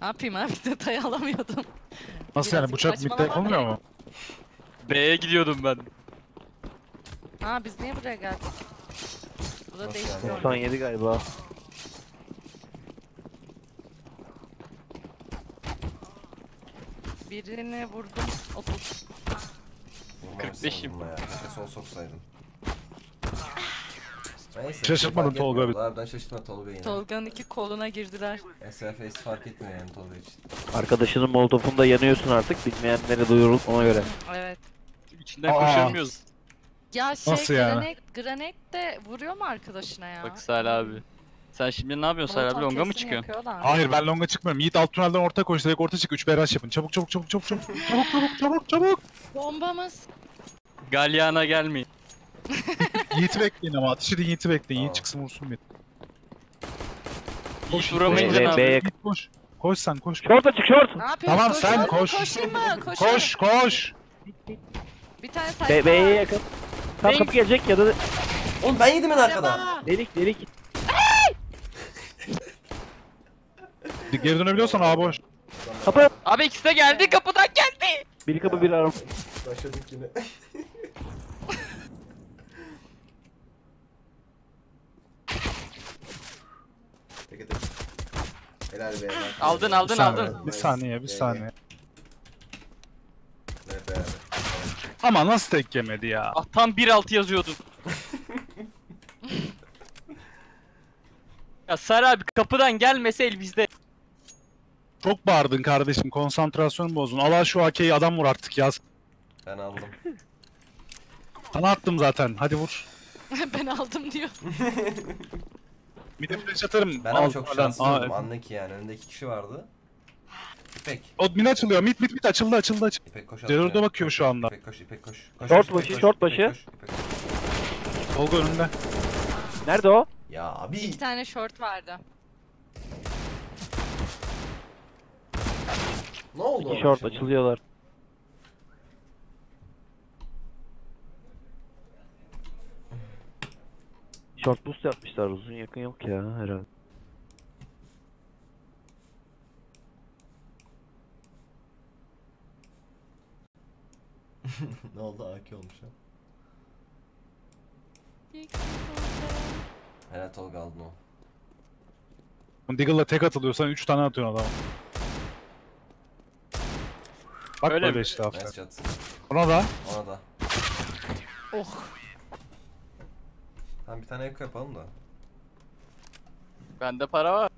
Ne yapayım abi detay alamıyordum. Nasıl yani Birazcık bıçak midde saçmalama yapılmıyor mu? B'ye gidiyordum ben. Ha biz niye buraya geldik? Bu da Nasıl değişik yani? bir oyun. 97 galiba. Birini vurdum 30. Vurmamışsın 45'im. bununla ya. Keşke sol soksaydın. Neyse. Şaşırtmadın Tolga etmiyor. Harbiden şaşırtma Tolga yine. Tolga'nın iki koluna girdiler. SFS fark etmiyor yani Tolga için. Arkadaşının molotofunda yanıyorsun artık. Bilmeyenlere duyurul ona göre. Evet. İçinden Aa. koşamıyoruz. Ya şey Nasıl yani? Granek, Granek de vuruyor mu arkadaşına ya? Bak Salih abi. Sen şimdi ne yapıyorsun Salih abi? Longa mı çıkıyorsun? Hayır ben longa çıkmıyorum. Yiğit alt tünelden orta koş direkt orta çık 3 BRH yapın. Çabuk çabuk çabuk çabuk çabuk. Çabuk çabuk çabuk çabuk. Bombamız. Galyana gelmeyin. Yiğit'i bekleyin ama ateş edin Yiğit'i bekleyin. Yiğit çıksın vursun bir. Hiç vuramayınca ne. Yiğit koş. Koş sen koş. Short açık short. Ne yapıyorsun? Tamam, sen koş. Koşayım mı? Koş koş. Bir tane sayfa B'ye var. yakın. Tam kapı gelecek ya da Oğlum ben yedim en arkadan. Acaba? delik delik. Geri dönebiliyorsan abi boş. Kapı. Abi ikisi de geldi kapıdan geldi. Bir kapı bir aram. Başladık yine. Peki tek. Helal be. Aldın, Bir aldın, aldın. Bir saniye bir saniye. Ama nasıl tek yemedi ya? Ah tam 1.6 yazıyordun. ya Salih abi kapıdan gelmese el bizde. Çok bağırdın kardeşim. Konsantrasyonu bozdun. Allah şu AK'yi adam vur artık yaz. Ben aldım. Sana attım zaten. Hadi vur. ben aldım diyor. Bir de flash atarım. Ben ama Al çok şanssız Aa, oldum. Anla ki yani. Önünde iki kişi vardı. İpek. O min açılıyor. Mit mit mit açıldı açıldı açıldı. İpek koş. Terörde atmaya. bakıyor şu anda. İpek koş, İpek koş. koş Short koş, İpek başı, koş, short İpek başı. koş, İpek koş. Tolga önünde. Nerede o? Ya abi. İki tane short vardı. Ne oldu? İki ona short şimdi? açılıyorlar. Short boost yapmışlar uzun yakın yok ya herhalde. ne oldu? AK olmuş ha. Helal Tolga aldın o. Diggle'la tek atılıyorsan 3 tane atıyorsun adama. Bak Öyle böyle mi? işte. Nice shot. Ona da. Ona da. Oh. Tamam bir tane eko yapalım da. Bende para var.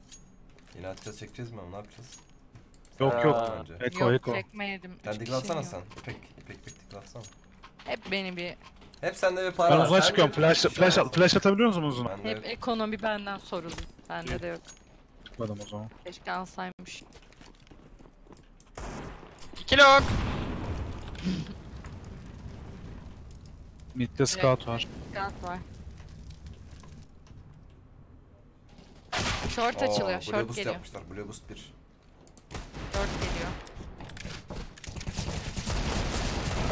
Yine atacağız çekeceğiz mi ne yapacağız? Yok yok. Önce. Eko Yok eko. çekmeyedim. Sen Üç atsana kişiyim sen. İpek, İpek, İpek diggle atsana. Hep beni bir... Hep sende bir para Ben var. uzuna Sen çıkıyorum. bir- Flash, Şu flash, flash atabiliyor musun uzuna? Bende Hep yok. ekonomi benden soruldu. Bende de yok. Çıkmadım o zaman. Keşke alsaymış. 2 long. Mid'de scout var. Gant var. Short Oo, açılıyor. Blue Short boost geliyor. yapmışlar. Blue boost 1. Short geliyor.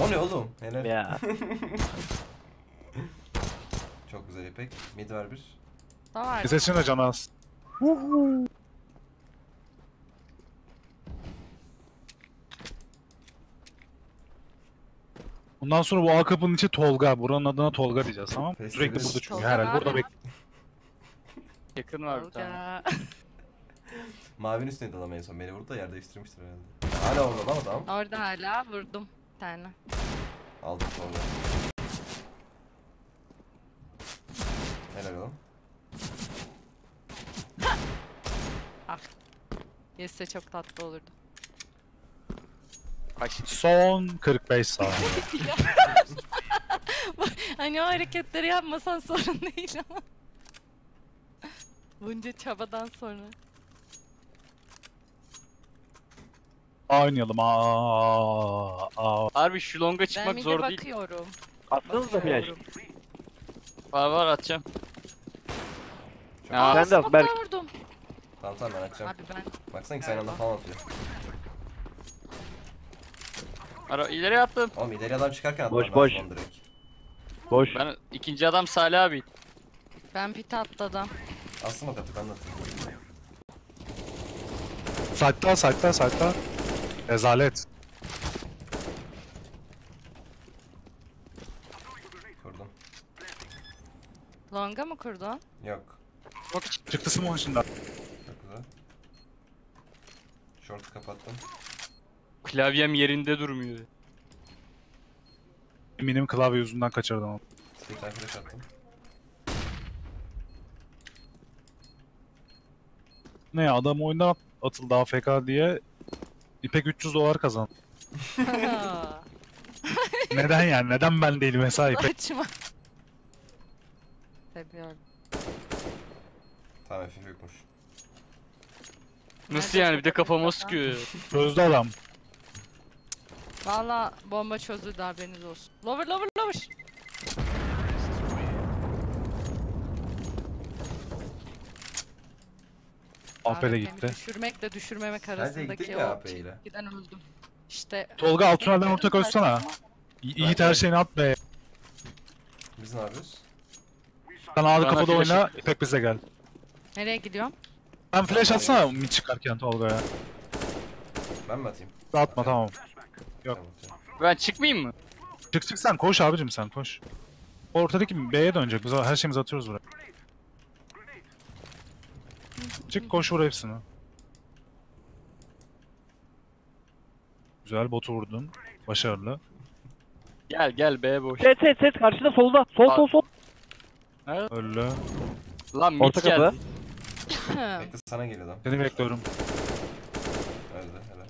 O ne oğlum? Helal. Ya. Çok güzel İpek. Mid var bir. Da var. Seçin de canı az. Bundan sonra bu A kapının içi Tolga. Buranın adına Tolga diyeceğiz tamam mı? Sürekli burada çünkü Tolga herhalde. Burada mı? Yakın var bir tane. Mavinin üstündeydi adam en son. Beni vurdu da yer değiştirmiştir herhalde. Hala orada lan adam. Orada hala vurdum bir tane. Aldım Tolga. Helal oğlum. Yese çok tatlı olurdu. Son 45 saniye. Hani o hareketleri yapmasan sorun değil ama. Bunca çabadan sonra. A oynayalım. Aa, aa. Harbi şu longa Ben çıkmak de zor değil. bakıyorum. Attınız da flash. Var var atacağım. İyi. Ben de bak, Berk. vurdum. Tamam tamam ben açacağım. Abi ben Baksana ki sen anda falan atıyor. Ara ileri attım. Oğlum ileri adam çıkarken Boş, lazım boş. onu direkt. Boş. Ben ikinci adam Salih abi. ben pit atladım. Aslında o katı ben de atayım. Site'da site'da site'da. Rezalet. Kurdum. Longa mı kurdun? Yok. Çıktı smoke içinden. Çok güzel. Short kapattım. Klavyem yerinde durmuyor. Eminim klavye yüzünden kaçırdım. Stick'ten flash attım. Ne ya adam oyundan at- atıldı AFK diye İpek 300 dolar kazan. Neden yani? Neden ben değilim mesela İpek? Seviyorum. Tamam FF yokmuş. Nasıl yani bir de kafama sıkıyor. Çözdü adam. Valla bomba çözüldü haberiniz olsun. Lover lover lover. Abi gitti. Düşürmekle düşürmemek gittik arasındaki ya o AP 'yle. çizgiden öldüm. İşte Tolga Altunel'den orta koşsana. Y- Yiğit her şeyini at be. Biz ne yapıyoruz? Sen ağrı Bana kapıda flash oyna, İpek bize gel. nereye gidiyorum? Sen flash atsana mid çıkarken Tolga'ya. Ben mi atayım? Atma tamam. Yok. Tamam. Ben çıkmayayım mı? Çık çık sen koş abicim sen koş. Ortadaki B'ye dönecek. Biz her şeyimizi atıyoruz buraya. Çık koş vur hepsini. Güzel botu vurdun. Başarılı. Gel gel B boş. Set set set karşıda solda. Sol sol sol. Öldü. Lan mid Orta kapı. geldi. Bekle sana geliyor Seni bekliyorum. Öldü helal.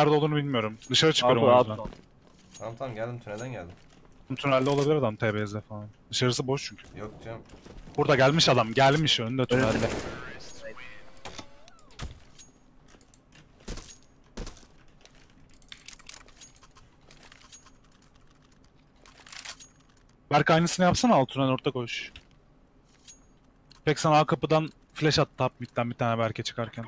Nerede olduğunu bilmiyorum. Dışarı çıkıyorum Abi o yüzden. Tamam tamam geldim tünelden geldim. Tünelde olabilir adam TBZ'de falan. Dışarısı boş çünkü. Yok canım. Burada gelmiş adam. Gelmiş önünde tünelde. Berk aynısını yapsana altına orta koş. Pek sana A kapıdan flash attı midden bir tane Berk'e çıkarken.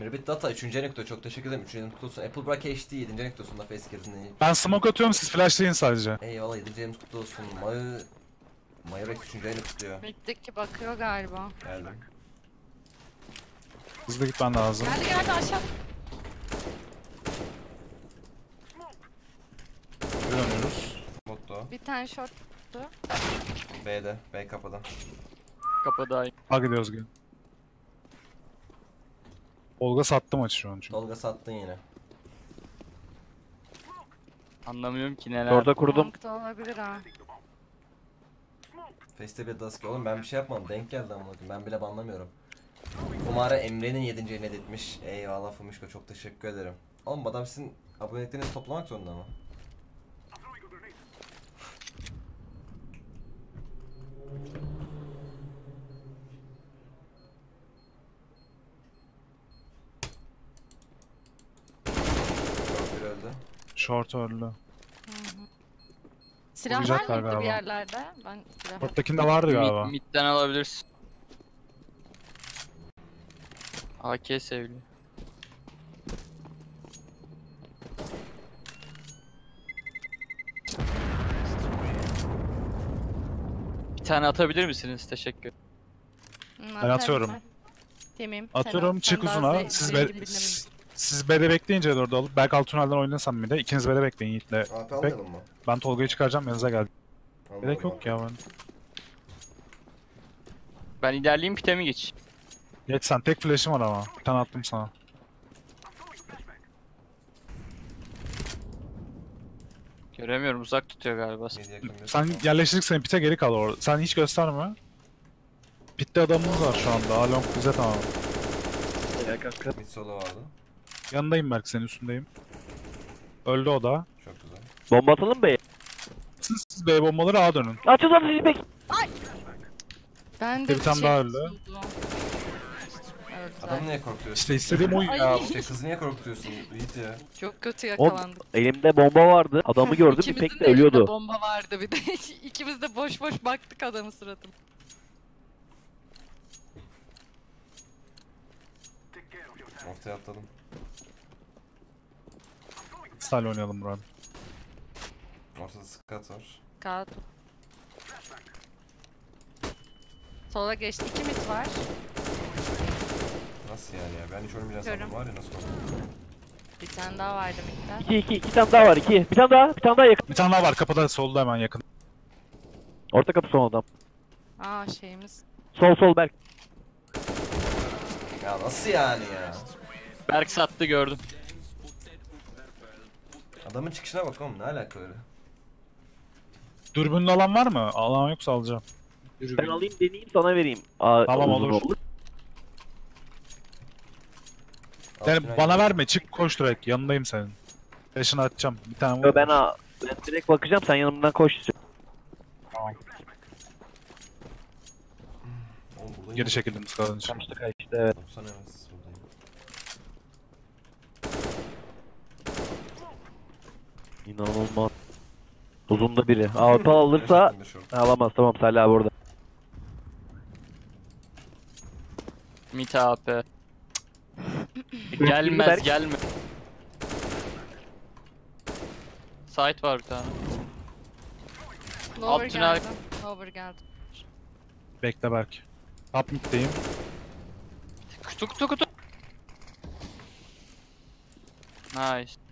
Merbit Data 3. nokta çok teşekkür ederim 3. nokta olsun. Apple Brock HD 7. noktasında face girdin. Ben smoke atıyorum siz flashlayın sadece. Eyvallah 7. ayımız kutlu olsun. Mayu... Mayurek 3. ayını kutluyor. Mid'deki bakıyor galiba. Geldim. Hızlı gitmen lazım. Geldi geldi aşağı. Dönüyoruz. Motto. Bir tane short. B'de. B kapıda. Kapıda. A gidiyoruz gel. Olga sattı maçı şu an çünkü. Tolga sattın yine. Anlamıyorum ki neler. Orada kurdum. Long'da olabilir ha. Face'te bir daski. Oğlum ben bir şey yapmadım. Denk geldi koyayım. Ben bile banlamıyorum. Umara Emre'nin 7. ayını etmiş. Eyvallah Fumuşko çok teşekkür ederim. Oğlum adam sizin aboneliklerinizi toplamak zorunda mı? Çok bir öldü. Short öldü. Silah var Vuracaklar mıydı bir galiba. yerlerde? Ben silah Short'takinde vardı galiba. Mid, midden alabilirsin. AK sevgili. Bir tane atabilir misiniz? Teşekkür. Hı, Ben atıyorum. Temim. Atıyorum çık uzuna. Siz, be, siz, siz B'de bekleyince de orada alıp Berk Altunel'den oynasam bir de. İkiniz B'de bekleyin Yiğit'le. AP almayalım mı? Ben Tolga'yı çıkaracağım yanınıza geldim. Almayalım. Gerek yok ya ben. Ben ilerleyeyim pitemi geç. Geç sen tek flash'im var ama. Bir tane attım sana. Göremiyorum uzak tutuyor galiba. Sen yerleştirdik seni pite geri kal orada. Sen hiç gösterme. Pitte adamımız var şu anda. Along bize tamam. Ya kanka. Mid solo vardı. Yanındayım Berk senin üstündeyim. Öldü o da. Çok güzel. Bomba atalım be. Siz, siz B bombaları A dönün. Açız açız İpek. Ben de Bir tane daha öldü. Adam niye korkutuyorsun? İşte istediğim oyun ya. Ay. İşte kızı niye korkutuyorsun? Yiğit ya. Çok kötü yakalandık. elimde bomba vardı. Adamı gördüm İkimizin İpek de ölüyordu. bomba vardı bir de. İkimiz de boş boş baktık adamın suratına. Ortaya atladım. Style oynayalım Burak. Ortada skat var. Kağıt. Sola geçti. İki mit var. Nasıl yani ya? Ben hiç oynamayacağım sandım Görüm. var ya nasıl oynadım. Bir tane daha vardı miktar. 2 2 2 tane daha var 2. Bir tane daha bir tane daha yakın. Bir tane daha var kapıda solda hemen yakın. Orta kapı son adam. Aa şeyimiz. Sol sol Berk. Ya nasıl yani ya? Berk sattı gördüm. Adamın çıkışına bak oğlum ne alaka öyle? Dürbünlü alan var mı? Alan yoksa alacağım. Ben alayım deneyeyim sana vereyim. Aa, Tamam, olur. Alt Yani bana verme çık koş direkt yanındayım senin. Flash'ını atacağım. Bir tane vur. Ben, ben direkt bakacağım sen yanımdan koş. Geri çekildim kalınca. Kaçtı kaçtı evet. 90 evet İnanılmaz. Uzunda biri. AWP alırsa alamaz tamam Salih abi orada. Mit AP. Berk. Gelmez gelme. Site var bir tane. Lower tünel- geldi. Lower geldi. Bekle Berk. Top mid'deyim. Kutu kutu kutu. Nice.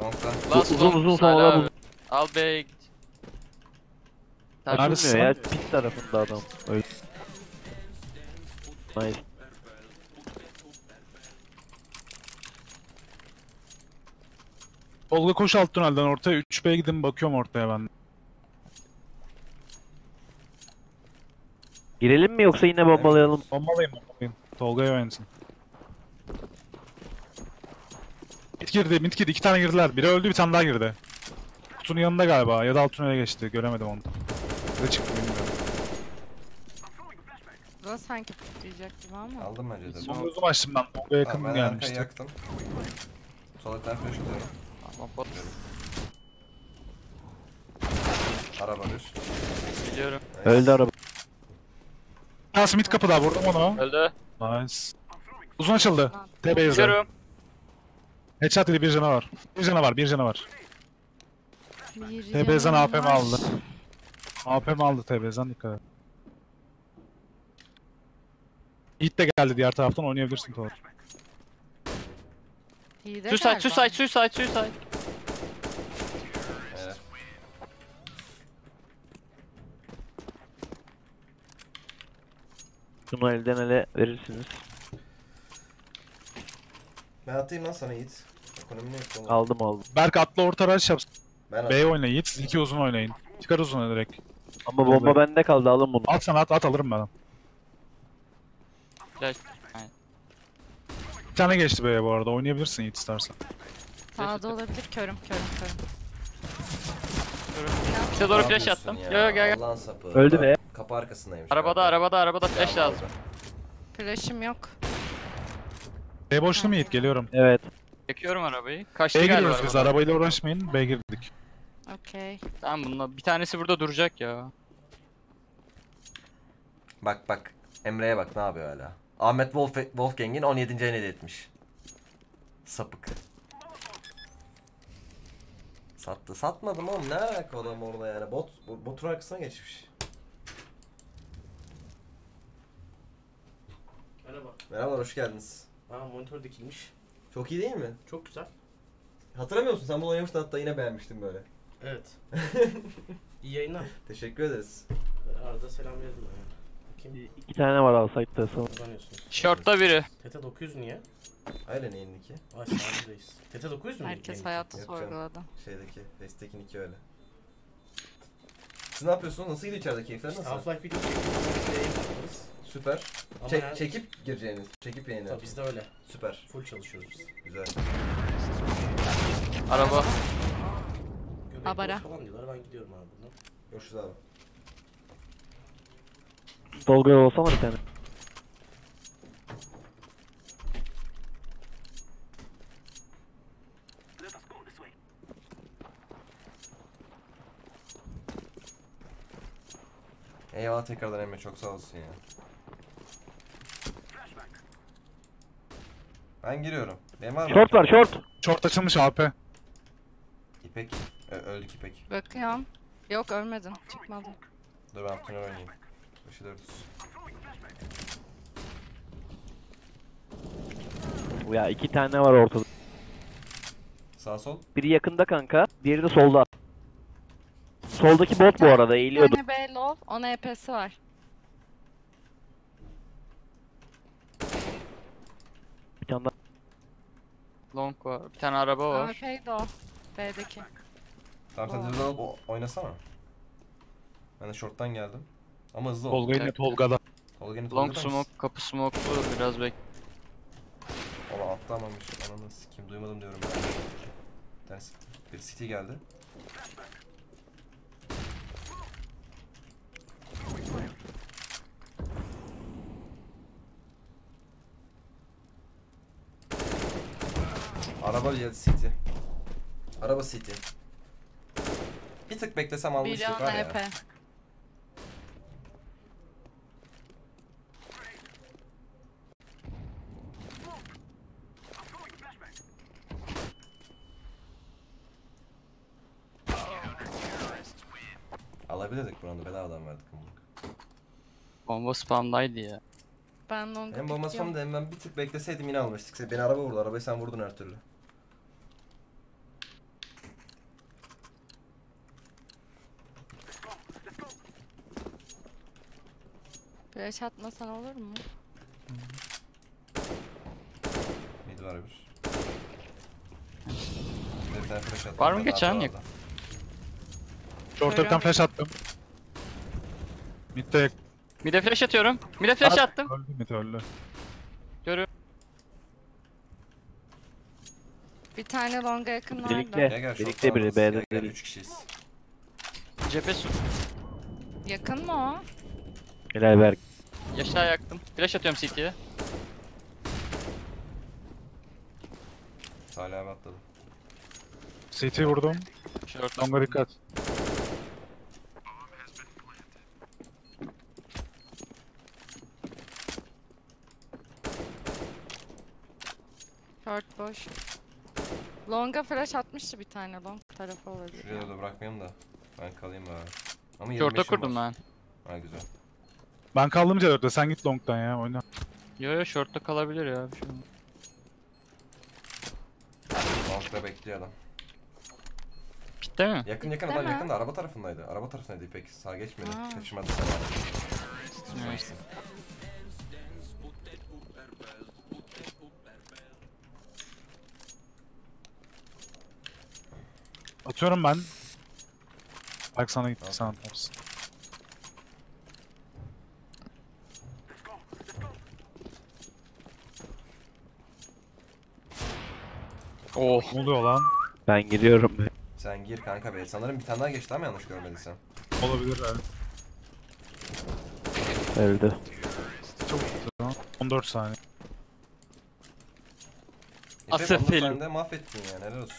Long'da. Last uzun long, uzun Salih sonra abi. bu- Al B'ye git. Ya pit tarafında adam. Öyle. Nice. Tolga koş alt tünelden ortaya 3B'ye gidin bakıyorum ortaya ben. Girelim mi yoksa yine bombalayalım? Bombalayın bombalayın. Tolga'ya oynasın. Mid girdi, mid girdi. İki tane girdiler. Biri öldü, bir tane daha girdi. Kutunun yanında galiba ya da alt tünele geçti. Göremedim onu. Ne çıktı bilmiyorum. Buna sanki tutacak gibi ama. Aldım bence de. Bomba uzun açtım ben. Tolga yakın ben arkayı gelmişti. yaktım. Solaktan flash atıyorum. Tamam, bot. Araba bir. Biliyorum. Öldü araba. Ha Smith kapıda vurdum onu. Öldü. Nice. Uzun açıldı. TB'ye Biliyorum. Headshot dedi bir canavar. Bir canavar, bir canavar. Bir TB'den canım APM var. aldı. APM aldı TB'den dikkat et. De geldi diğer taraftan oynayabilirsin Tolga. İyi de Suicide galiba. suicide suicide suicide. Şunu elden ele verirsiniz. Ben atayım lan sana Yiğit. Ekonomi ne yaptı oğlum? Aldım aldım. Berk atla orta rush yap. Ben B oyna Yiğit. Siz iki uzun oynayın. Çıkar uzuna direkt. Ama bomba bende kaldı alın bunu. At sen at at alırım ben. Flash. Bir tane geçti B'ye bu arada. Oynayabilirsin Yiğit istersen. Sağda olabilir. Körüm körüm körüm. Bize doğru flash attım. ya? Yo yo gel gel. Allah'ın sapı. Öldü be. Kapı arkasındaymış. Arabada kanka. arabada arabada flash lazım. aldım. Flash'ım yok. B boşlu mu Yiğit? Geliyorum. Evet. Yakıyorum arabayı. Kaçtı B'ye galiba giriyoruz biz. araba. Arabayla uğraşmayın. B girdik. Okey. Tamam bununla bir tanesi burada duracak ya. Bak bak. Emre'ye bak ne yapıyor hala. Ahmet Wolf Wolfgang'in 17. ayını etmiş. Sapık. Sattı. Satmadım oğlum. Ne alaka adam orada yani. Bot, bo- botun arkasına geçmiş. Merhaba. Merhabalar hoş geldiniz. Aa monitör dikilmiş. Çok iyi değil mi? Çok güzel. Hatırlamıyor musun? Sen bunu oynamıştın hatta yine beğenmiştin böyle. Evet. İyi yayınlar. Teşekkür ederiz. Arada selam verelim ben yani. Bakayım. İki tane var alsaydı sana. Kazanıyorsunuz. Short'ta biri. TT 900 niye? Öyle neyin iki? Ay sağlıdayız. TT 900 mü? Herkes Yeni? hayatı Yok canım. sorguladı. Şeydeki, Fest'tekin iki öyle. Siz ne yapıyorsunuz? Nasıl gidiyor içeride keyifler nasıl? Half-Life video çekiyoruz. Yayın yaparız. Süper. Ama Çek- yani- çekip gireceğiniz. Çekip yayını. Tabii bizde öyle. Süper. Full çalışıyoruz biz. Güzel. Araba. Göbek Abara. boz falan diyorlar. Ben gidiyorum abi buradan. Görüşürüz abi. Tolga olsana bir tane. Eyvallah tekrardan Emre çok sağ olsun ya. Ben giriyorum. Benim var mı? Short var short. Short açılmış AP. İpek. Ö- öldük İpek. Bakıyorum. Yok ölmedin. Çıkmadı. Dur ben tünel oynayayım. Başı 400. Ya iki tane var ortada. Sağ sol. Biri yakında kanka, diğeri de solda. Soldaki bot bu arada Bir eğiliyordu. tane B low, onun EP'si var. Bir tane daha. Long var. Bir tane araba var. AWP'ydi o. B'deki. Tamam sen Aa. dribble alıp o- oynasana. Ben de short'tan geldim. Ama hızlı ol. Tolga yine Tolga'da. Tolga yine Long smoke, kapı smoke'lu biraz bek. Ola atlamamış. Ananı sikeyim duymadım diyorum ben. Bir tane bir city geldi. Araba ya city. Araba city. Bir tık beklesem almıştık onun var ya. EP. Alabilirdik bunu bedavadan verdik ama. Bomba spamdaydı ya. Ben longa Hem bomba pikliyorum. da hem ben bir tık bekleseydim yine almıştık. Beni araba vurdu. Arabayı sen vurdun her türlü. Flash atmasan olur mu? Mid var bir. Bir de bir tane flash attım. Var mı Ben geçen? Yok. tane flash attım. Mid'de Bir de flash atıyorum. Bir de flash attım. öldü mid öldü. Görüyorum. Bir tane longa yakın vardı. Birlikte. Gel gel Birlikte short'tan biri. B'de Gel gel biri. 3 kişiyiz. Cephe su. Yakın mı o? Helal ver. Yaşa yaktım. Flash atıyorum CT'ye. Salih abi atladı. CT vurdum. Short. Longa dikkat. Short boş. Longa flash atmıştı bir tane long tarafı olabilir. Şuraya da bırakmayayım da. Ben kalayım bari. Ama Short'a 25'im kurdum var. ben. Ha güzel. Ben kaldım C4'te sen git long'dan ya oyna. Yo yo short'ta kalabilir ya. bir şey olmaz. Long'da bekliyor adam. Bitti mi? Yakın yakın adam yakın da araba tarafındaydı. Araba tarafındaydı İpek. Sağ geçmedi. Aa. Kaçırmadı sen. Evet. Atıyorum ben. Bak sana gitti sen atarsın. Oh. Ne oluyor lan? Ben giriyorum. Sen gir kanka be. Sanırım bir tane daha geçti ama yanlış görmediysem. Olabilir evet. Öldü. Çok lan. 14 saniye. Asıl film. sen de mahvettin yani. Helal olsun.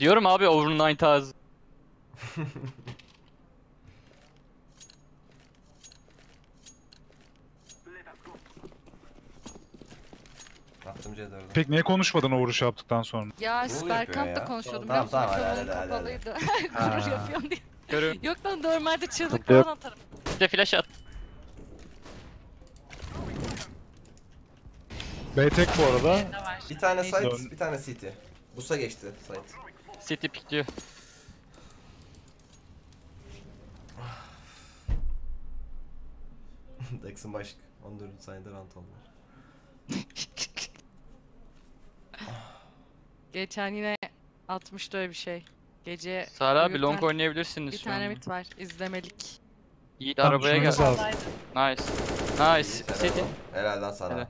Diyorum abi overnight tarzı. Attım C4'ü. Pek niye konuşmadın o vuruşu yaptıktan sonra? Ya da konuşuyordum. Tamam, Tamam, tamam, tamam, hadi, hadi, hadi, kapalıydı. Gurur yapıyorum diye. Görüyorum. Yok lan normalde çığlık falan atarım. Bir de flash at. B tek bu arada. Bir tane site, bir tane city. Busa geçti site. City pikliyor. Dex'in başk 14. saniyede rant oldular. Geçen yine 60'da öyle bir şey. Gece Salih abi uyurken long oynayabilirsiniz bir şu tane an. mit var. izlemelik. Yiğit Tamam, arabaya gel. şurası. Nice. Nice. City. Helal lan sana. Helal.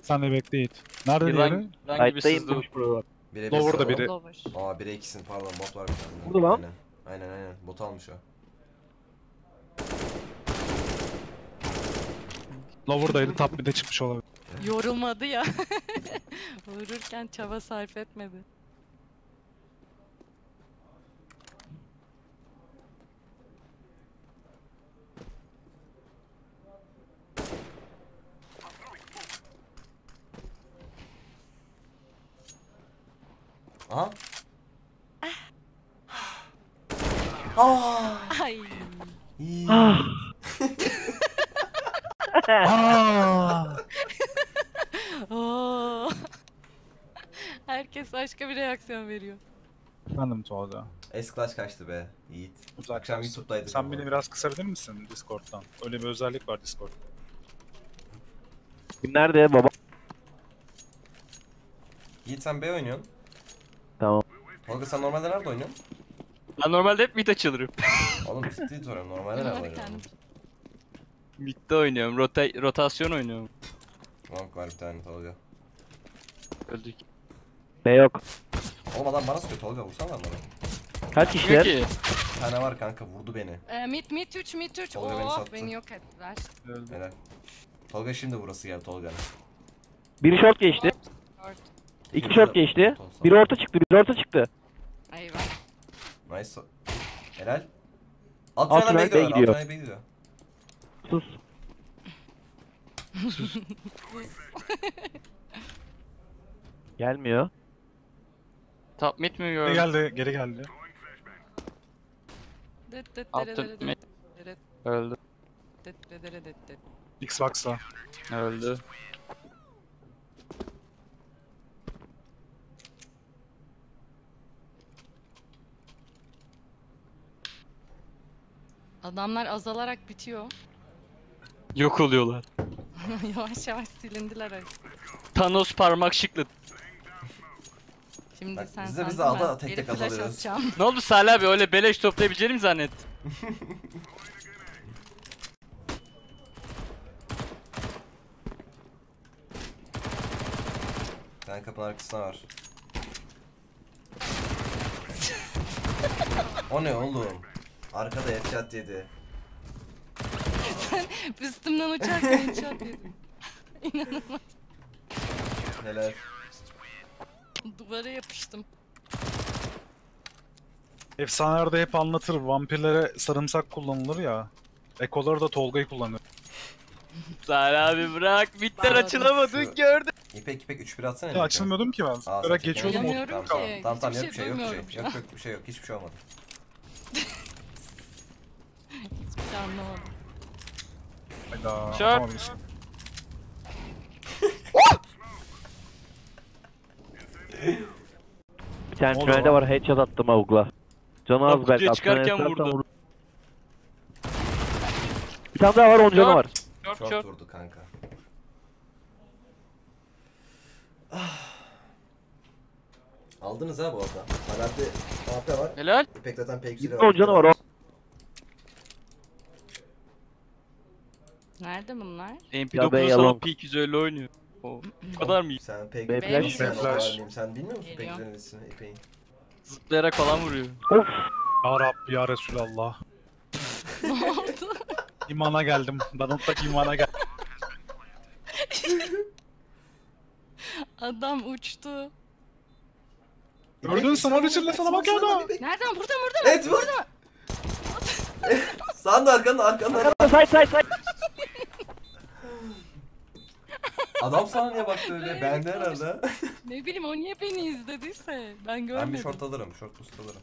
Sen de bekle Yiğit. Nerede diğeri? Yılan, yılan gibi Sight'tayım sızdı. demiş buralar. Bire Lower'da biri. Lover. Aa 1'e 2'sin pardon bot var bir tane. Burada lan. Aynen. Aynen aynen. Bot almış o. Lower'daydı top mid'e çıkmış olabilir. Yorulmadı ya. Vururken çaba sarf etmedi. Aha. Aa. Ay. İyi. Ah. Aa! Herkes başka bir reaksiyon veriyor. Efendim Tolga. S-Clash kaçtı be Yiğit. Uzak Akşam olsun. YouTube'daydık Sen beni biraz kısabilir misin Discord'dan? Öyle bir özellik var Discord. Nerede baba? Yiğit sen B oynuyorsun. Tamam. Tolga sen normalde nerede oynuyorsun? Ben normalde hep mid açılırım. Oğlum ciddi soruyorum normalde nerede oynuyorsun? Mid'de oynuyorum. Rota rotasyon oynuyorum. Long var bir tane Tolga. Öldük. B yok. Oğlum adam bana sıkıyor Tolga vursana lan bana. Kaç kişiler? ki. Bir tane var kanka vurdu beni. Ee, mid mid 3 mid 3. Tolga beni Oh sattı. beni yok ettiler. Öldü. Helal. Tolga şimdi burası geldi Tolga. Biri short geçti. Short. İki short geçti. Biri orta çıktı. Biri orta çıktı. Eyvah. Nice. Helal. Alt Alt tünel tünel B gidiyor. Alt gidiyor. tünel B gidiyor. Sus. Gelmiyor. Top mid mi Geri gördüm? geldi, geri geldi. Dıt dıt dere dere Öldü. dıt dere dere dıt dıt. Xbox'la. Öldü. Adamlar azalarak bitiyor. Yok oluyorlar. yavaş yavaş silindiler artık. Thanos parmak şıklı. Şimdi Bak, sen biz de- biz de sandın, ben tek geri tek flash azalıyoruz. atacağım. Ne oldu Salih abi öyle beleş toplayabileceğini mi zannet? Tane kapının arkasında var. o ne oğlum? Arkada headshot yedi. Üstümden uçarken headshot yedim. Helal. Duvara yapıştım. Efsanelerde hep anlatır. Vampirlere sarımsak kullanılır ya. Ekoları da Tolga'yı kullanıyor. Salih abi bırak. Midler Pardon. açılamadın gördüm. İpek ipek 3-1 atsana. Ya açılmıyordum ki ben. Aa, Böyle sen geçiyordum. o- Bilmiyorum Tamam ki. tamam tamam, tamam Hiçbir yok bir şey şey yok bir şey duymuyorum yok yok bir şey yok hiçbir şey olmadı. Hiçbir şey anlamadım. Hayda. Short. işte. Bir tane oldu tünelde lan? var. Headshot attım avukla. Canı az belki. kutuya Altına çıkarken yaslarsan vurdu. vur- Bir tane daha var. 10 canı Short. var. Çok Short vurdu kanka. Ah. Aldınız ha bu arada. Alaaddin AP var. Helal. İpek zaten pek Yirmi on canı var, o. Nerede bunlar? Ya ben MP9'u yalan. salıp P200 öyle oynuyor. O bu kadar mı? Sen pek B flash. Sen B flash. Sen bilmiyor musun Geliyor. pek üzerinlisini İpek'in? Zıplayarak falan vuruyor. Of. Ya Rabbi ya Resulallah. ne oldu? İmana geldim. Donald'da imana geldim. Adam uçtu. Gördün Samar içinde sana bakıyordu. Nereden? Burada burada. Evet bu. Sağında arkanda arkanda. Side side side. Adam sana niye baktı öyle? Beğendi herhalde. Ne bileyim o niye beni izlediyse. Ben görmedim. Ben bir Ben, short alırım. Short boost alırım.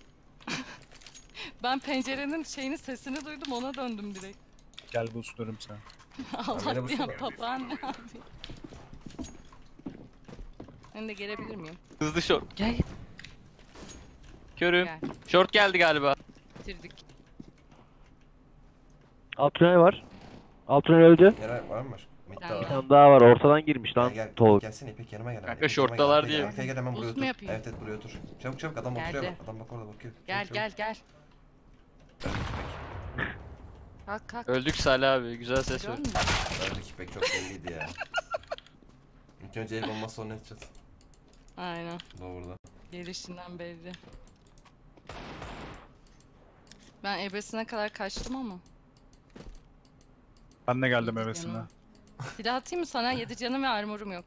pencerenin şeyini sesini duydum ona döndüm direkt. Gel bu üstlerim sen. Allah diyen papağan ne yapıyor? Ben de gelebilir miyim? Hızlı short. Gel. Körüm. Gel. Short geldi galiba. Bitirdik. Alt tünel var. Alt tünel öldü. Yere var mı başka? De Ben- Bir var. tane daha var. Ortadan girmiş Gel lan. gel. Tolga. Gelsene İpek yanıma gel. Kanka, gel. diye. Arkaya gel hemen buraya otur. Evet evet buraya otur. Çabuk çabuk adam Geldi. oturuyor bak. Adam bak orada bakıyor. Gel Çabuk, gel gel. Kalk kalk. Öldük Salih abi. Güzel ses ver. Öldük İpek çok belliydi ya. İlk önce el bombası sonra ne edeceğiz? Aynen. Doğruda. Gelişinden belli. Ben ebesine kadar kaçtım ama. Ben de geldim canım. Silah atayım mı sana? 7 canım ve armorum yok.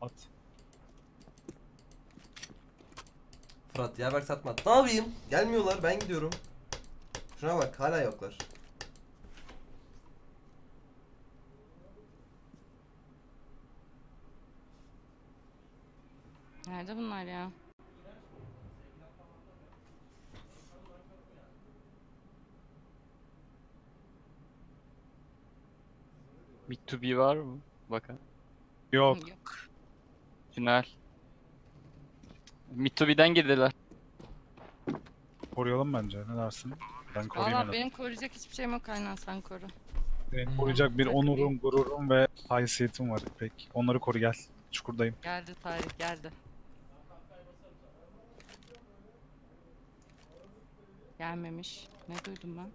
At. Fırat ya bak satma. Ne yapayım? Gelmiyorlar ben gidiyorum. Şuna bak hala yoklar. Nerede bunlar ya? Mid to be var mı? Bakın. Yok. Yok. Tünel. Mitsubi'den girdiler. Koruyalım bence. Ne dersin? Ben koruyayım Valla en benim koruyacak hiçbir şeyim yok aynen sen koru. Benim koruyacak bir onurum, gururum ve haysiyetim var pek. Onları koru gel. Çukurdayım. Geldi Tarık geldi. Gelmemiş. Ne duydum ben?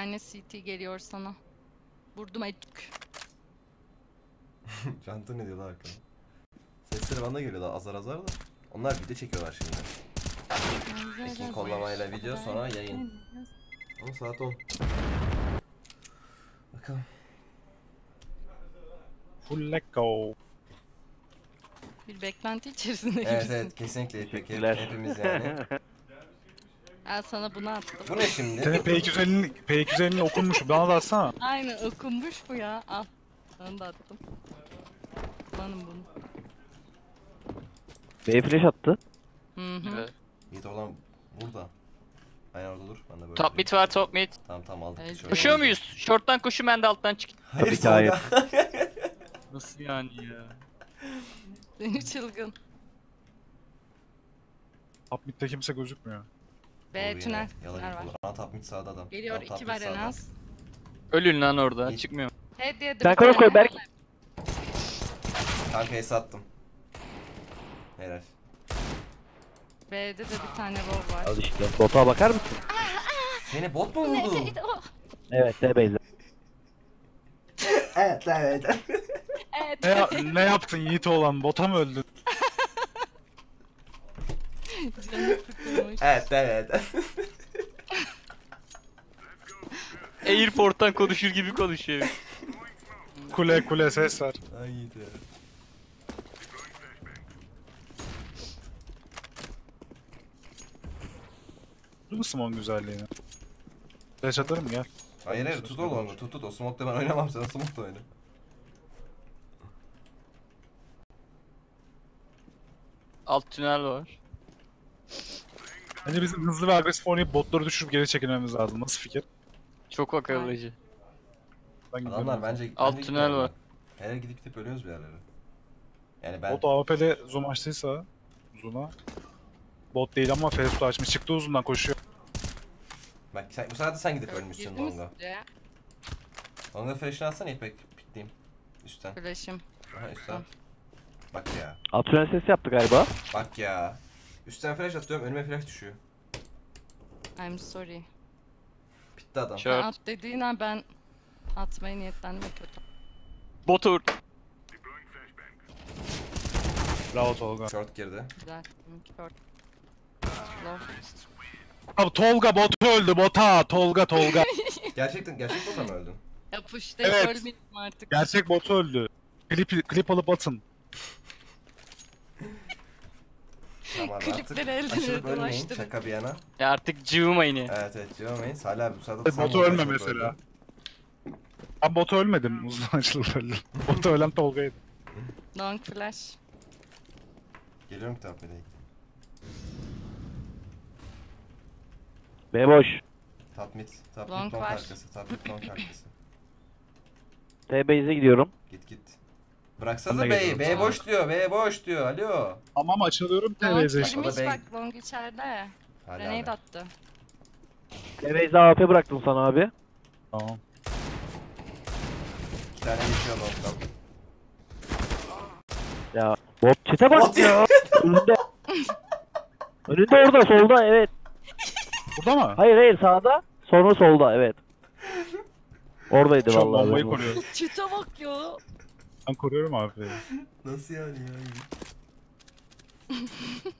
Tane CT geliyor sana. Vurdum ettik. Cantu ne diyorlar arkadan? Sesleri bana geliyor da azar azar da. Onlar video çekiyorlar şimdi. Ekin kollamayla video sonra yayın. Ama saat 10. Bakalım. Full let go. Bir beklenti içerisinde Evet gibisin. evet kesinlikle peki Teşekkürler. hepimiz yani. Ben sana bunu attım. Bu ne şimdi? Senin P250'nin P250'nin okunmuş. Bana da atsana. Aynen okunmuş bu ya. Al. Sana da attım. Kullanın bunu. B flash attı. Hı hı. Evet. Yiğit oradan burada. Aynen orada dur. Ben de böyle. Top mid var top mid. Tamam tamam aldık. Evet. Şöyle. Koşuyor muyuz? Short'tan koşu ben de alttan çık. Hayır Tabii ki hayır. Nasıl yani ya? Seni çılgın. Top mid'de kimse gözükmüyor. B yine, tünel. Yalan Tünel var. yapılır. Ana sağda adam. Geliyor Ana iki var en sağda. az. Ölün lan orada. İyi. Çıkmıyor. He diye de Sen bir koy koy Berk. Kanka ace attım. Helal. B'de de bir tane bol var. Al işte. Bota bakar mısın? Seni bot mu vurdu? Evet D base'de. evet evet. Evet. Ne, ya- ne yaptın Yiğit olan? Bota mı öldün? sıkılmış. evet evet. Airport'tan konuşur gibi konuşuyor. Kule kule ses ya. Dur musun onun güzelliğini? Flash atarım gel. Hayır hayır tut o longu tut tut o smoke'da ben oynamam sen smoke'da oyna. Alt tünel var. Bence bizim hızlı ve agresif oynayıp botları düşürüp geri çekilmemiz lazım. Nasıl fikir? Çok akıllıcı. Ben gidiyorum. Adamlar bence Alt bence tünel var. Her gidip gidip ölüyoruz bir yerlere. Yani ben Bot AWP'de zoom açtıysa uzuna. Bot değil ama Festo açmış. Çıktı uzundan koşuyor. bak sen, bu sefer de sen gidip ölmüşsün Girdi mi longa. sizce? Longa flash'ını atsana İpek pikleyeyim. Üstten. Flash'ım. Aha üstten. Bak Bak ya. Alt tünel sesi yaptı galiba. Bak ya. Üstten flash atıyorum önüme flash düşüyor. I'm sorry. Bitti adam. Sen at dediğin an ben atmaya niyetlendim ya kötü. Bot vur. Bravo Tolga. Short girdi. Güzel. Short. Low. Abi Tolga botu öldü bota. Tolga Tolga. Gerçekten gerçek bota mı öldün? Ya push'ta Evet. ölmedim artık. Gerçek botu öldü. Klip, klip alıp atın. Klipleri ölmeyin dolaştırın. şaka bir yana. Ya artık cıvımayın ya. Evet evet Civamayın. Salih abi bu sırada Botu sen ölme botu mesela. Ben botu ölmedim. Uzun öldüm. botu ölen Tolga'ydı. Long flash. Geliyorum kitap bile. B boş. Top mid. Top mid Long long var. arkası. Top mid long arkası. D base'e gidiyorum. Git git. Bıraksanıza B'yi. B boş diyor. B boş diyor. Alo. Tamam açılıyorum Long TVZ işte. girmiş bak long içeride. Grenade abi. attı. Base'de AP bıraktım sana abi. Tamam. İki tane geçiyor long'dan. Ya bot çete bak ya. Önünde. Önünde orada solda evet. Burada mı? Hayır hayır sağda. Sonra solda evet. Oradaydı Çok vallahi. bombayı bu. koruyor. Çite bak ya. Ben koruyorum abi. Nasıl yani ya?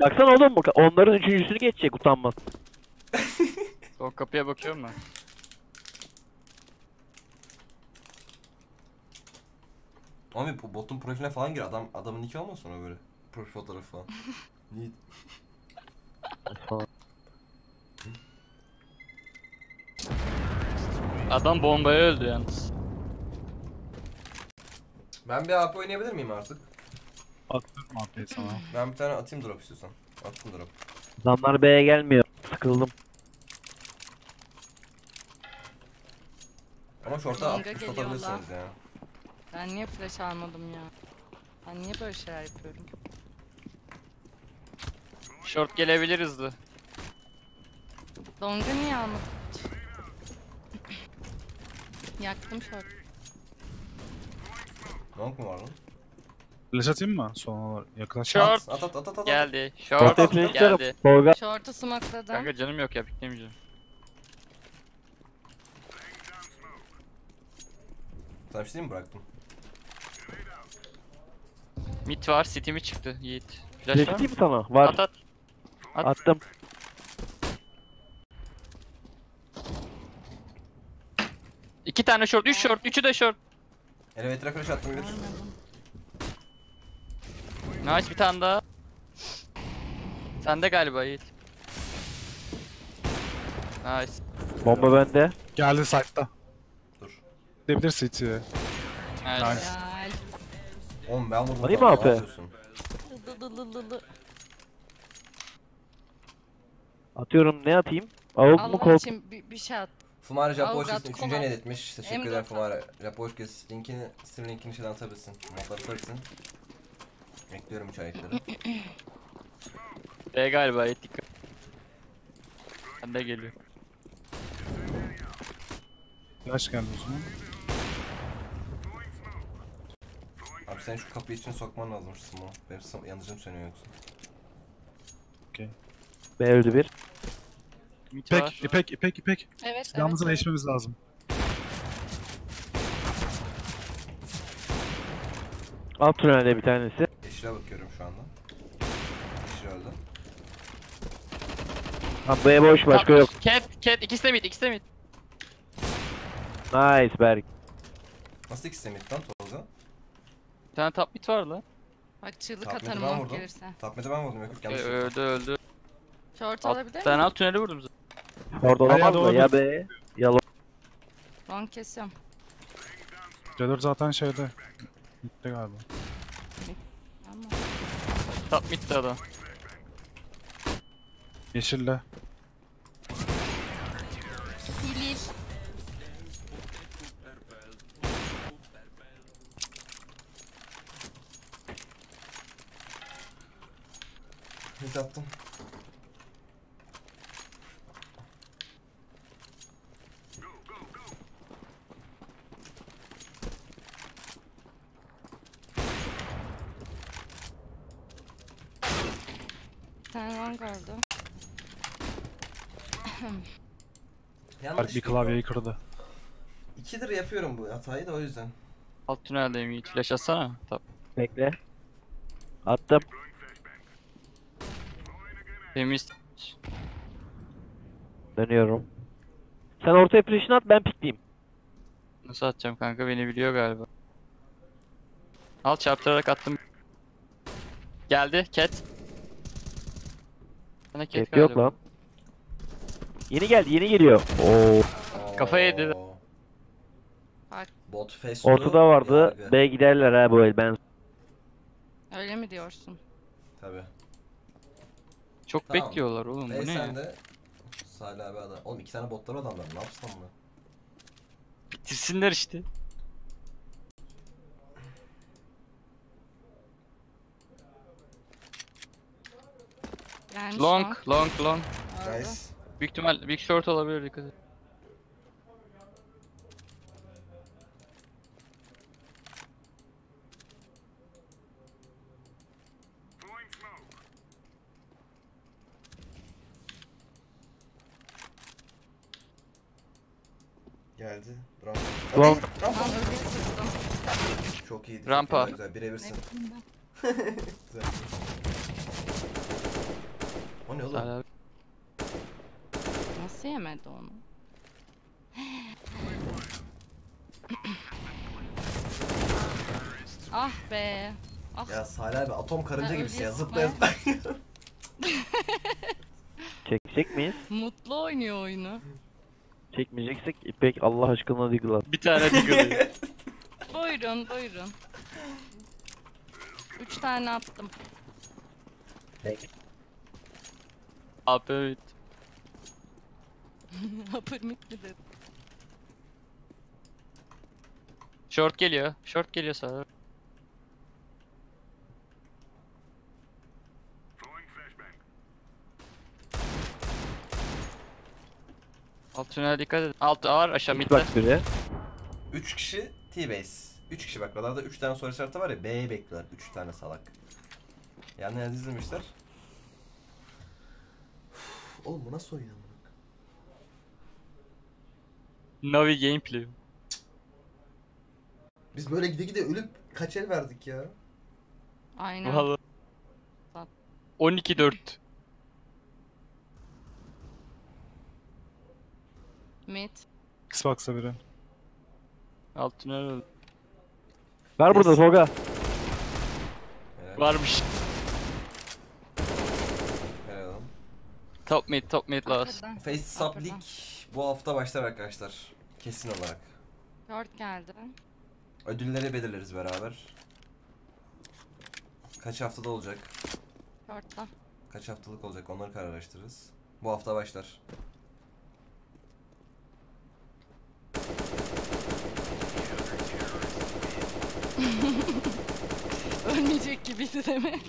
Baksana oğlum onların üçüncüsünü geçecek utanmaz. O kapıya bakıyorum ben. Abi bu botun profiline falan gir. Adam adamın iki olmasın sonra böyle. Profil fotoğrafı falan. Niye? Adam bombaya öldü yalnız. Ben bir AP oynayabilir miyim artık? Attım AP'yi sana. Ben bir tane atayım drop istiyorsan. Attım drop. Adamlar B'ye gelmiyor. Sıkıldım. Ama short'a Longa atmış geliyorlar. atabilirsiniz ya. Ben niye flash almadım ya? Ben niye böyle şeyler yapıyorum? Short gelebilir hızlı. Longa niye almadım? Yaktım short. Long mu var lan? Flash atayım mı? Son olarak. Short At at at at at. geldi. Short flash geldi. Tolga. Short'u smokladım. Kanka canım yok ya piklemeyeceğim. Sana bir şey mi bıraktım? Mid var, city mi çıktı Yiğit. Flash var mı? mi sana? Var. At at. at. Attım. İki tane short, üç short, üçü de short. Elevator'a flash attım bir. Nice bir tane daha. Sende galiba Yiğit. Nice. Bomba bende. Geldi site'da. Dur. Gidebilir City'ye. Nice. Oğlum ben vurdum. Alayım sana, mı AP? Atıyorum ne atayım? Avuk mu Allah kol? için bir, bir şey at. Fumara Japo hoş Avukat geldin. Koman. Üçüncü ne etmiş? Teşekkür Emre. Fumara. Japo hoş geldin. Linkini, Steam linkini şeyden atabilirsin. Modları atarsın. Bekliyorum üç ayetleri. B galiba Yiğit dikkat. Sende geliyor. Flash geldi o zaman. Abi sen şu kapıyı içine sokman lazım şu smoke'u. Benim sm- yanıcım sönüyor yoksa. B öldü bir. İpek, var. ipek, ipek, ipek. Evet Silahımızı evet. değişmemiz lazım. Alt tünelde bir tanesi. Yeşile bakıyorum şu anda. Yeşil öldü. B boş başka yok. Cat, cat ikisi de mid, ikisi de mid. Nice Berk. Nasıl ikisi mid lan Tolga? Bir tane top mid var lan. Bak çığlık Tahmini atarım ben long vurdum. gelirse. Tapmede ben vurdum yok E, yanlış. öldü öldü. Short Alt, alabilir ben miyim? alt tüneli vurdum zaten. Orada olamaz mı? Ya B ya lo- Long kesiyorum. C4 zaten şeyde. Bitti galiba. Ama Top mid'di adam. Yeşille. Hilil. Hit attım. Bir tane long oldu. Yanlış. Berk bir klavyeyi kırdı. İkidir yapıyorum bu hatayı da o yüzden. Alt tüneldeyim Yiğit. Flash atsana. Top. Bekle. Attım. Temiz. Dönüyorum. Sen ortaya flash'ını at ben pikleyeyim. Nasıl atacağım kanka beni biliyor galiba. Al çarptırarak attım. Geldi cat. Sana cat Ket yok galiba. lan. Yeni geldi yeni geliyor. Oo. Kafa yedi. Bot face Ortada vardı. B giderler ha bu el ben. Öyle mi diyorsun? Tabi. Çok Tamam. bekliyorlar oğlum bu ne sen de Salih abi adam. Oğlum iki tane botlar adamlar. Ne yapsın bunu? Bitirsinler işte. Gelmiş Long, long, long. Öldü. Nice. Büyük ihtimal big short olabilir dikkat et. Geldi. Rampa. Rampa. Sıktım. Çok iyiydi. Rampa. Çok güzel. Birebirsin. O ne oğlum? Nasıl yemedi onu? ah be. Ah. Ya Salih abi atom karınca Ha, gibisin ya. Zıplaya zıplaya. Çekecek miyiz? Mutlu oynuyor oyunu. Çekmeyeceksek İpek Allah aşkına diggle at. bir tane diggle. Buyurun buyurun. Üç tane attım. AP mid. Upper mid mi dedim? Short geliyor. Short geliyor sana. Alt tünele dikkat edin. Alt var aşağı midde. Bak biri. 3 kişi T-base. 3 kişi bak. Radarda 3 tane soru işareti var ya. B'yi bekliyorlar. 3 tane salak. Yani izlemişler? Oğlum bu nasıl oyun? Navi gameplay. Biz böyle gide gide ölüp kaç el verdik ya? Aynen. Vallahi. 12-4. Mid. Xbox'a biri. Alt tünel öldü. Ver burada Tolga. Varmış. Helal oğlum. Top mid, top mid last. Upper'dan. Face. League bu hafta başlar arkadaşlar. Kesin olarak. Short geldi. Ödülleri belirleriz beraber. Kaç haftada olacak? Short'ta. Kaç haftalık olacak onları kararlaştırırız. Bu hafta başlar. Ölmeyecek gibiydi değil mi?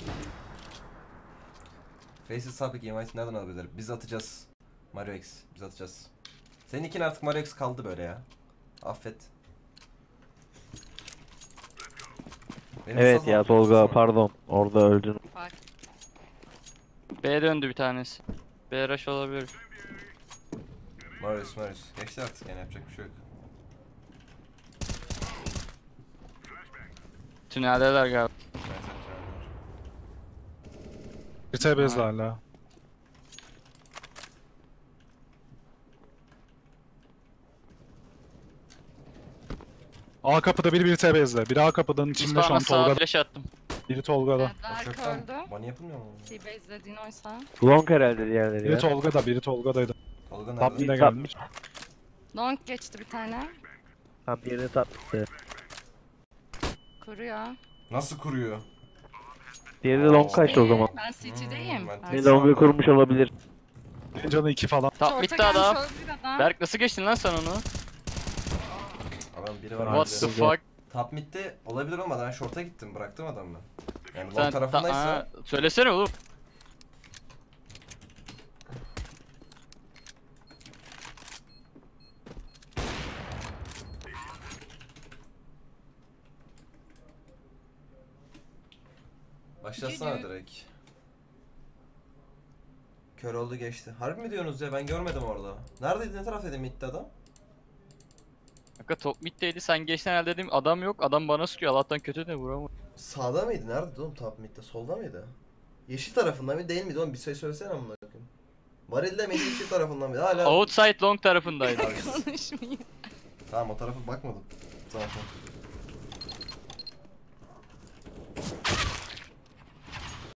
Faces Sub League invite nereden alabilir? Biz atacağız. Mario X. Biz atacağız. Senin ikin artık Mario X kaldı böyle ya. Affet. Benim Evet sazım- ya Tolga pardon. Orada öldün. B döndü bir tanesi. B rush olabilir. Marius Marius. Geçti artık yani yapacak bir şey yok. Tüneldeler galiba. Bir TB'si hala. A kapıda biri biri TB'de. Biri A kapıdanın içinde şu an Tolga'da. flash attım. Biri Tolga'da. Uçaktan öldü. bana yapılmıyor mu? T-base dediğin oysa. Long herhalde diğerleri Biri ya. Tolga'da, biri Tolga'daydı. Tolga nerede? mid'e Top gelmiş. Long geçti bir tane. Tam diğerini tatlısı. Kuruyor. Nasıl kuruyor? Diğeri de long kaçtı o zaman. Ben CT'deyim. Hmm, Bir longa kurmuş olabilir. Canı 2 falan. Top gelmiş adam. Berk nasıl geçtin lan sen onu? Adam biri var. What the fuck? Top mid'de olabilir olmadan ben short'a gittim. Bıraktım adamı ben. Yani Sen long tarafındaysa ta- Aa, söylesene oğlum. Başlasana direkt. Kör oldu geçti. Harbi mi diyorsunuz ya ben görmedim orada. Neredeydi ne taraftaydı midde adam? Kanka top middeydi sen geçten elde dedim adam yok adam bana sıkıyor Allah'tan kötü de vuramıyor. Sağda mıydı? Nerede oğlum top midde? Solda mıydı? Yeşil tarafından mı değil miydi oğlum bir şey söylesene amına koyayım. Varil de yeşil tarafından mıydı? Hala Outside long tarafındaydı abi. Tamam o tarafa bakmadım. Tamam. tamam.